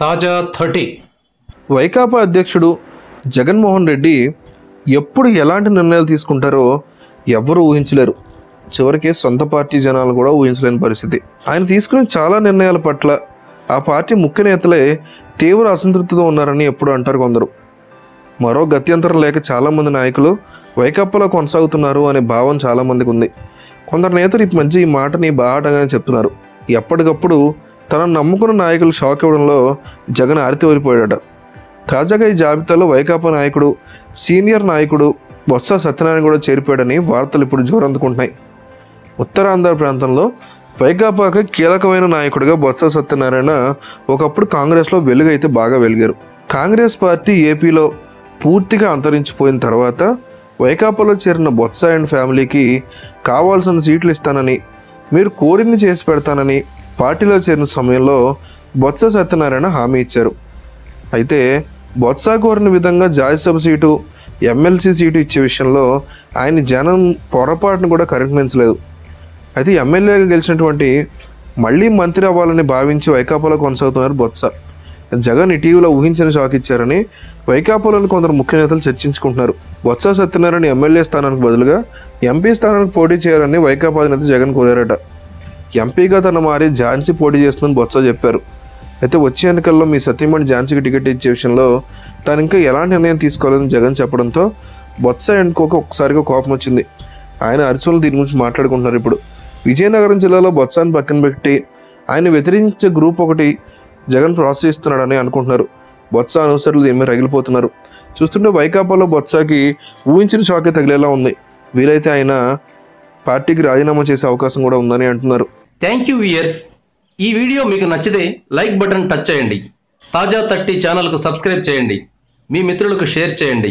తాజా థర్టీ. వైకాపా అధ్యక్షుడు జగన్మోహన్ రెడ్డి ఎప్పుడు ఎలాంటి నిర్ణయాలు తీసుకుంటారో ఎవరు ఊహించలేరు. చివరికి సొంత పార్టీ జనాలు కూడా ఊహించలేని పరిస్థితి. ఆయన తీసుకునే చాలా నిర్ణయాల పట్ల ఆ పార్టీ ముఖ్య నేతలే తీవ్ర అసంతృప్తితో ఉన్నారని ఎప్పుడు అంటారు కొందరు. మరో గత్యంతరం లేక చాలామంది నాయకులు వైకాపాలో కొనసాగుతున్నారు అనే భావం చాలామందికి ఉంది. కొందరు నేతలు ఈ మధ్య ఈ మాటని బాహాటంగానే చెప్తున్నారు. ఎప్పటికప్పుడు తనను నమ్ముకున్న నాయకులు షాక్ ఇవ్వడంలో జగన్ ఆరితేరిపోయాడట తాజాగా ఈ జాబితాలో వైకాపా నాయకుడు సీనియర్ నాయకుడు బొత్స సత్యనారాయణ కూడా చేరిపోయాడని వార్తలు ఇప్పుడు జోరందుకుంటున్నాయి. ఉత్తరాంధ్ర ప్రాంతంలో వైకాపాకి కీలకమైన నాయకుడిగా బొత్స సత్యనారాయణ ఒకప్పుడు కాంగ్రెస్లో వెలుగైతే బాగా వెలిగారు. కాంగ్రెస్ పార్టీ ఏపీలో పూర్తిగా అంతరించిపోయిన తర్వాత వైకాపాలో చేరిన బొత్స అండ్ ఫ్యామిలీకి కావాల్సిన సీట్లు ఇస్తానని మీరు కోరింది చేసి పెడతానని పార్టీలో చేరిన సమయంలో బొత్స సత్యనారాయణ హామీ ఇచ్చారు. అయితే బొత్స కోరిన విధంగా రాజ్యసభ సీటు ఎమ్మెల్సీ సీటు ఇచ్చే విషయంలో ఆయన జనం పొరపాటును కూడా కరిగించలేదు అయితే ఎమ్మెల్యేగా గెలిచినటువంటి మళ్ళీ మంత్రి అవ్వాలని భావించి వైకాపాలో కొనసాగుతున్నారు బొత్స. జగన్ ఇటీవల ఊహించిన షాక్ ఇచ్చారని వైకాపాలోని కొందరు ముఖ్య నేతలు చర్చించుకుంటున్నారు. బొత్స సత్యనారాయణ ఎమ్మెల్యే స్థానానికి బదులుగా ఎంపీ స్థానానికి పోటీ చేయాలని వైకాపా నేత జగన్ కోరారట. ఎంపీగా తన మారి ఝాన్సీ పోటీ చేస్తుందని బొత్స చెప్పారు. అయితే వచ్చే ఎన్నికల్లో మీ సత్యమణి ఝాన్సీకి టికెట్ ఇచ్చే విషయంలో తాను ఇంకా ఎలాంటి నిర్ణయం తీసుకోలేదని జగన్ చెప్పడంతో బొత్స ఎన్నుకోక ఒకసారిగా కోపం వచ్చింది. ఆయన అర్చనలు దీని గురించి మాట్లాడుకుంటున్నారు ఇప్పుడు. విజయనగరం జిల్లాలో బొత్సాన్ని పక్కన పెట్టి ఆయన వ్యతిరేకించే గ్రూప్ ఒకటి జగన్ ప్రోత్సహిస్తున్నాడని అనుకుంటున్నారు. బొత్స అనుసరులు ఏమీ రగిలిపోతున్నారు. చూస్తుంటే వైకాపాలో బొత్సకి ఊహించిన షాకే తగిలేలా ఉంది. వీలైతే ఆయన పార్టీకి రాజీనామా చేసే అవకాశం కూడా ఉందని అంటున్నారు. థ్యాంక్ యూ ఇయర్స్ ఈ వీడియో మీకు నచ్చితే లైక్ బటన్ టచ్ చేయండి. తాజా థర్టీ ఛానల్కు సబ్స్క్రైబ్ చేయండి. మీ మిత్రులకు షేర్ చేయండి.